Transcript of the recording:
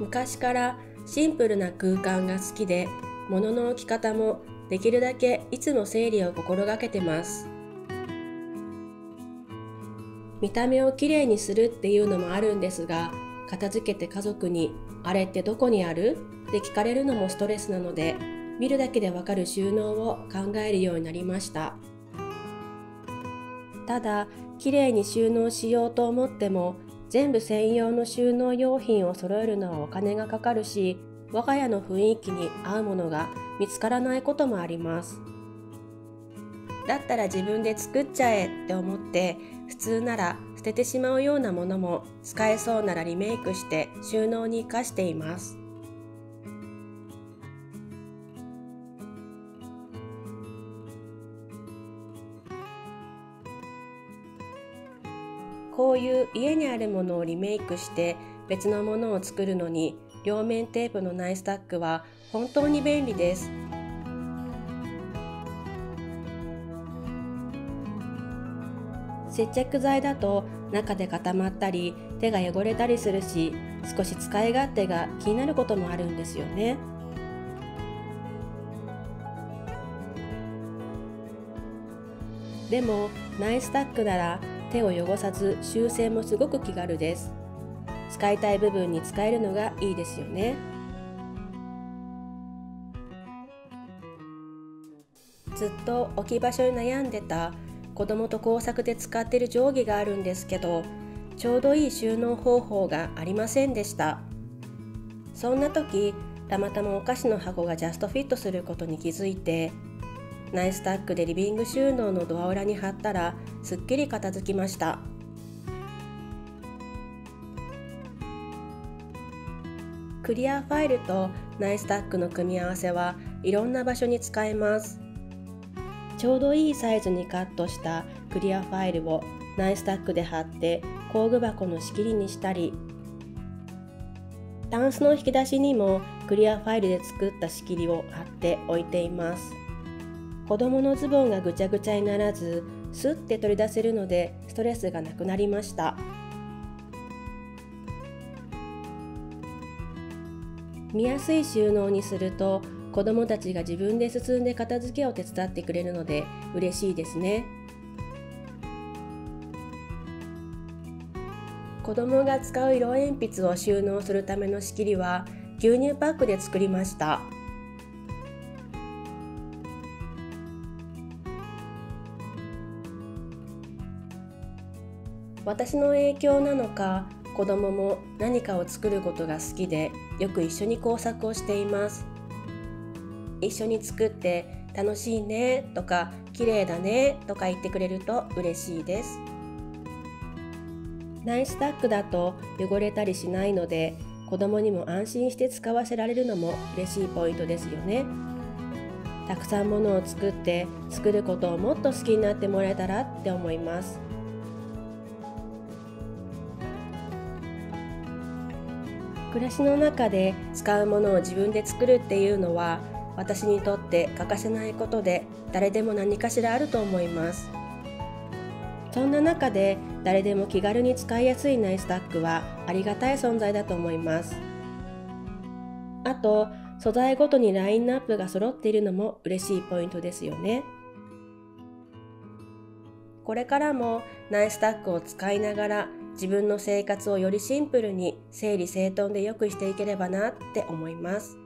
昔からシンプルな空間が好きで物の置き方もできるだけいつも整理を心がけてます見た目をきれいにするっていうのもあるんですが片付けて家族に「あれってどこにある?」って聞かれるのもストレスなので見るだけでわかる収納を考えるようになりましたただきれいに収納しようと思っても全部専用の収納用品を揃えるのはお金がかかるし我が家の雰囲気に合うものが見つからないこともあります。だったら自分で作っちゃえって思って普通なら捨ててしまうようなものも使えそうならリメイクして収納に生かしています。こういう家にあるものをリメイクして別のものを作るのに両面テープのナイスタックは本当に便利です。接着剤だと中で固まったり手が汚れたりするし少し使い勝手が気になることもあるんですよね。でもナイスタックなら手を汚さず修正もすごく気軽です。使いたい部分に使えるのがいいですよね。ずっと置き場所に悩んでた子供と工作で使っている定規があるんですけどちょうどいい収納方法がありませんでした。そんな時たまたまお菓子の箱がジャストフィットすることに気づいてナイスタックでリビング収納のドア裏に貼ったらすっきり片付きました。クリアファイルとナイスタックの組み合わせはいろんな場所に使えます。ちょうどいいサイズにカットしたクリアファイルをナイスタックで貼って工具箱の仕切りにしたり。タンスの引き出しにもクリアファイルで作った仕切りを貼って置いています。子供のズボンがぐちゃぐちゃにならずスッて取り出せるのでストレスがなくなりました見やすい収納にすると子供たちが自分で進んで片付けを手伝ってくれるので嬉しいですね子供が使う色鉛筆を収納するための仕切りは牛乳パックで作りました。私の影響なのか子供も何かを作ることが好きでよく一緒に工作をしています。一緒に作って楽しいねとか綺麗だねとか言ってくれると嬉しいです。ナイスタックだと汚れたりしないので子供にも安心して使わせられるのも嬉しいポイントですよね。たくさんものを作って作ることをもっと好きになってもらえたらって思います。暮らしの中で使うものを自分で作るっていうのは私にとって欠かせないことで誰でも何かしらあると思います。そんな中で誰でも気軽に使いやすいナイスタックはありがたい存在だと思います。あと素材ごとにラインナップが揃っているのも嬉しいポイントですよね。これからもナイスタックを使いながら自分の生活をよりシンプルに整理整頓でよくしていければなって思います。